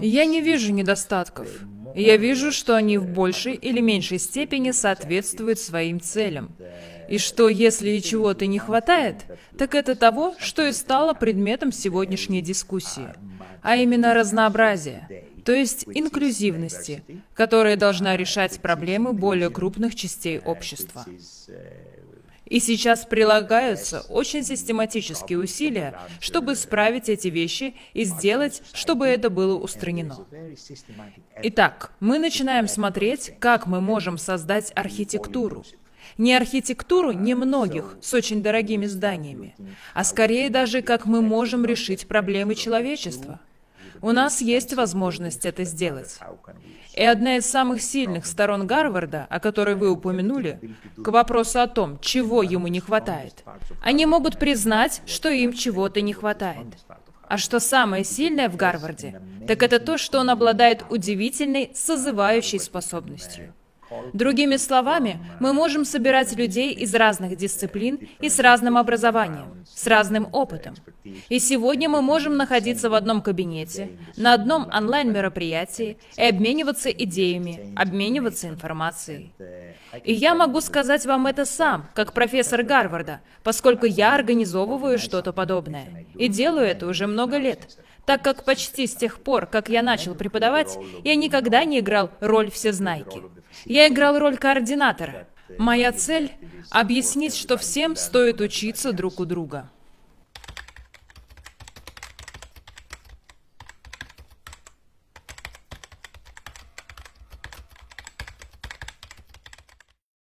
Я не вижу недостатков. Я вижу, что они в большей или меньшей степени соответствуют своим целям. И что, если и чего-то не хватает, так это того, что и стало предметом сегодняшней дискуссии, а именно разнообразия, то есть инклюзивности, которая должна решать проблемы более крупных частей общества. И сейчас прилагаются очень систематические усилия, чтобы исправить эти вещи и сделать, чтобы это было устранено. Итак, мы начинаем смотреть, как мы можем создать архитектуру. Не архитектуру немногих с очень дорогими зданиями, а скорее даже как мы можем решить проблемы человечества. У нас есть возможность это сделать. И одна из самых сильных сторон Гарварда, о которой вы упомянули, к вопросу о том, чего ему не хватает. Они могут признать, что им чего-то не хватает. А что самое сильное в Гарварде, так это то, что он обладает удивительной созывающей способностью. Другими словами, мы можем собирать людей из разных дисциплин и с разным образованием, с разным опытом. И сегодня мы можем находиться в одном кабинете, на одном онлайн-мероприятии и обмениваться идеями, обмениваться информацией. И я могу сказать вам это сам, как профессор Гарварда, поскольку я организовываю что-то подобное. И делаю это уже много лет так как почти с тех пор, как я начал преподавать, я никогда не играл роль всезнайки. Я играл роль координатора. Моя цель — объяснить, что всем стоит учиться друг у друга.